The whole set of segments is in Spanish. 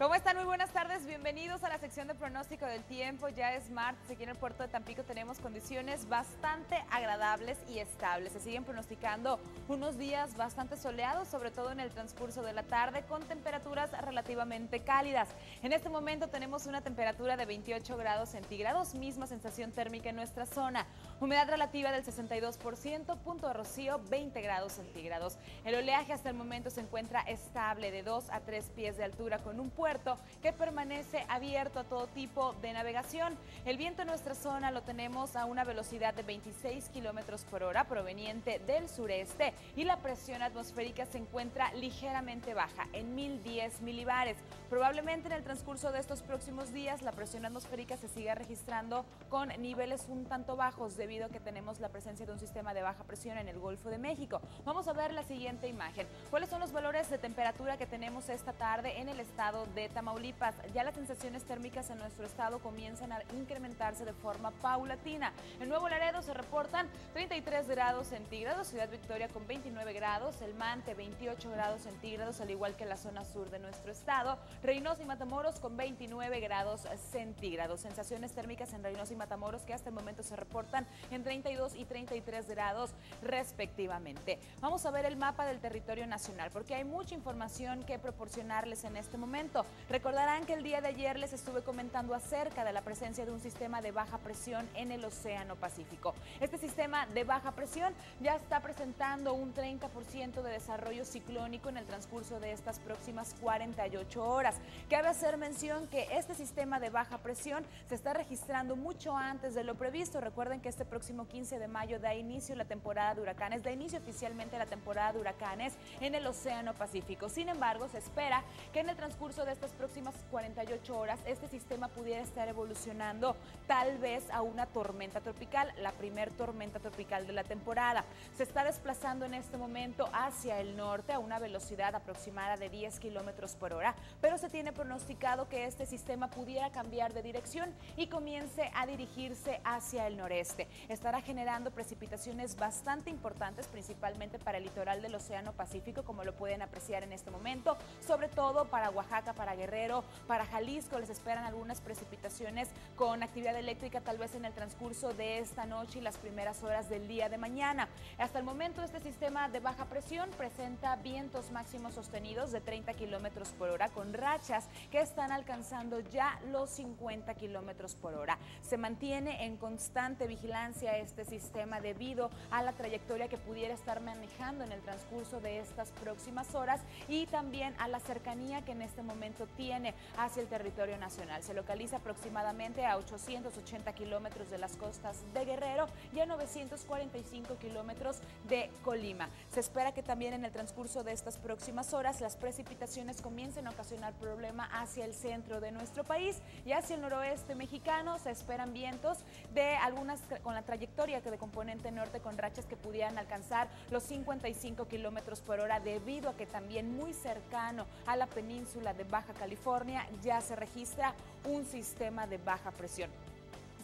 ¿Cómo están? Muy buenas tardes. Bienvenidos a la sección de pronóstico del tiempo. Ya es martes. Aquí en el puerto de Tampico tenemos condiciones bastante agradables y estables. Se siguen pronosticando unos días bastante soleados, sobre todo en el transcurso de la tarde, con temperaturas relativamente cálidas. En este momento tenemos una temperatura de 28 grados centígrados, misma sensación térmica en nuestra zona. Humedad relativa del 62%, punto de rocío 20 grados centígrados. El oleaje hasta el momento se encuentra estable de 2 a 3 pies de altura con un puerto que permanece abierto a todo tipo de navegación. El viento en nuestra zona lo tenemos a una velocidad de 26 kilómetros por hora proveniente del sureste y la presión atmosférica se encuentra ligeramente baja en 1010 milibares. Probablemente en el transcurso de estos próximos días la presión atmosférica se siga registrando con niveles un tanto bajos debido a que tenemos la presencia de un sistema de baja presión en el Golfo de México. Vamos a ver la siguiente imagen. ¿Cuáles son los valores de temperatura que tenemos esta tarde en el estado de Tamaulipas. Ya las sensaciones térmicas en nuestro estado comienzan a incrementarse de forma paulatina. En Nuevo Laredo se reportan 33 grados centígrados, Ciudad Victoria con 29 grados, El Mante 28 grados centígrados, al igual que la zona sur de nuestro estado, Reynosa y Matamoros con 29 grados centígrados. Sensaciones térmicas en Reynosa y Matamoros que hasta el momento se reportan en 32 y 33 grados respectivamente. Vamos a ver el mapa del territorio nacional porque hay mucha información que proporcionarles en este momento. Recordarán que el día de ayer les estuve comentando acerca de la presencia de un sistema de baja presión en el Océano Pacífico. Este sistema de baja presión ya está presentando un 30% de desarrollo ciclónico en el transcurso de estas próximas 48 horas. Cabe hacer mención que este sistema de baja presión se está registrando mucho antes de lo previsto. Recuerden que este próximo 15 de mayo da inicio la temporada de huracanes, da inicio oficialmente la temporada de huracanes en el Océano Pacífico. Sin embargo, se espera que en el transcurso de estas próximas 48 horas este sistema pudiera estar evolucionando tal vez a una tormenta tropical, la primer tormenta tropical de la temporada. Se está desplazando en este momento hacia el norte a una velocidad aproximada de 10 kilómetros por hora, pero se tiene pronosticado que este sistema pudiera cambiar de dirección y comience a dirigirse hacia el noreste. Estará generando precipitaciones bastante importantes, principalmente para el litoral del Océano Pacífico, como lo pueden apreciar en este momento, sobre todo para Oaxaca, para Guerrero, para Jalisco les esperan algunas precipitaciones con actividad eléctrica tal vez en el transcurso de esta noche y las primeras horas del día de mañana. Hasta el momento este sistema de baja presión presenta vientos máximos sostenidos de 30 kilómetros por hora con rachas que están alcanzando ya los 50 kilómetros por hora. Se mantiene en constante vigilancia este sistema debido a la trayectoria que pudiera estar manejando en el transcurso de estas próximas horas y también a la cercanía que en este momento tiene hacia el territorio nacional. Se localiza aproximadamente a 880 kilómetros de las costas de Guerrero y a 945 kilómetros de Colima. Se espera que también en el transcurso de estas próximas horas las precipitaciones comiencen a ocasionar problema hacia el centro de nuestro país y hacia el noroeste mexicano. Se esperan vientos de algunas con la trayectoria que de componente norte con rachas que pudieran alcanzar los 55 kilómetros por hora debido a que también muy cercano a la península de Baja California ya se registra un sistema de baja presión.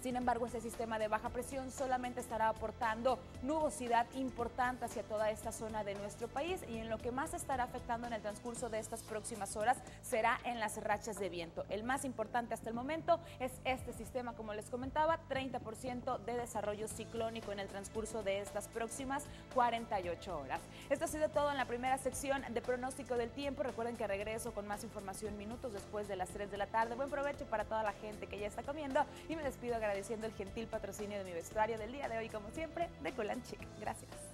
Sin embargo, ese sistema de baja presión solamente estará aportando nubosidad importante hacia toda esta zona de nuestro país y en lo que más estará afectando en el transcurso de estas próximas horas será en las rachas de viento. El más importante hasta el momento es este sistema, como les comentaba, 30% de desarrollo ciclónico en el transcurso de estas próximas 48 horas. Esto ha sido todo en la primera sección de pronóstico del tiempo. Recuerden que regreso con más información minutos después de las 3 de la tarde. Buen provecho para toda la gente que ya está comiendo y me despido agradeciendo el gentil patrocinio de mi vestuario del día de hoy, como siempre, de Colan Chic. Gracias.